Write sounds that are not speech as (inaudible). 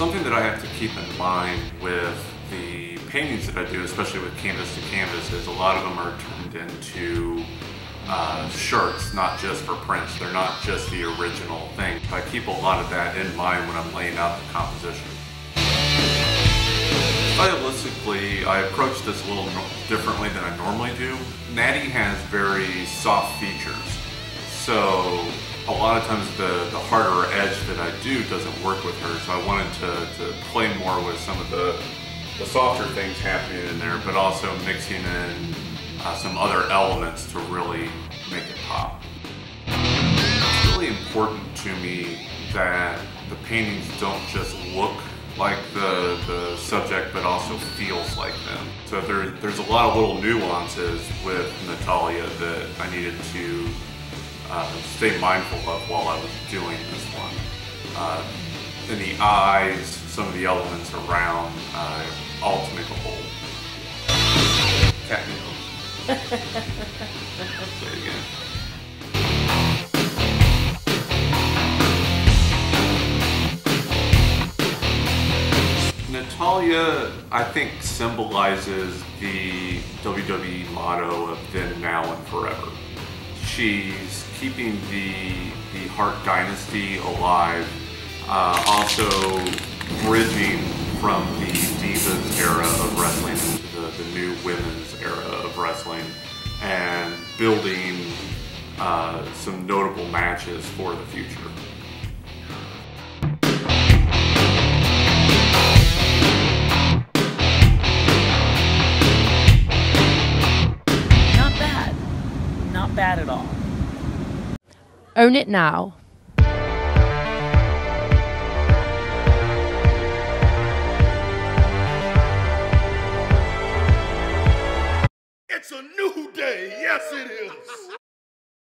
Something that I have to keep in mind with the paintings that I do, especially with canvas to canvas, is a lot of them are turned into uh, shirts, not just for prints. They're not just the original thing. I keep a lot of that in mind when I'm laying out the composition. Stylistically, I approach this a little differently than I normally do. Natty has very soft features. So a lot of times the, the harder edge that I do doesn't work with her, so I wanted to, to play more with some of the, the softer things happening in there, but also mixing in uh, some other elements to really make it pop. It's really important to me that the paintings don't just look like the, the subject but also feels like them. So there, there's a lot of little nuances with Natalya that I needed to uh, stay mindful of while I was doing this one. Uh, in the eyes, some of the elements around, uh, all to make a whole. Cat (laughs) Say it again. Natalya, I think, symbolizes the WWE motto of then, now, and forever. She's keeping the the Hart Dynasty alive, uh, also bridging from the Divas era of wrestling into the, the new women's era of wrestling, and building uh, some notable matches for the future. Not bad. Not bad at all. Own it now. It's a new day. Yes, it is.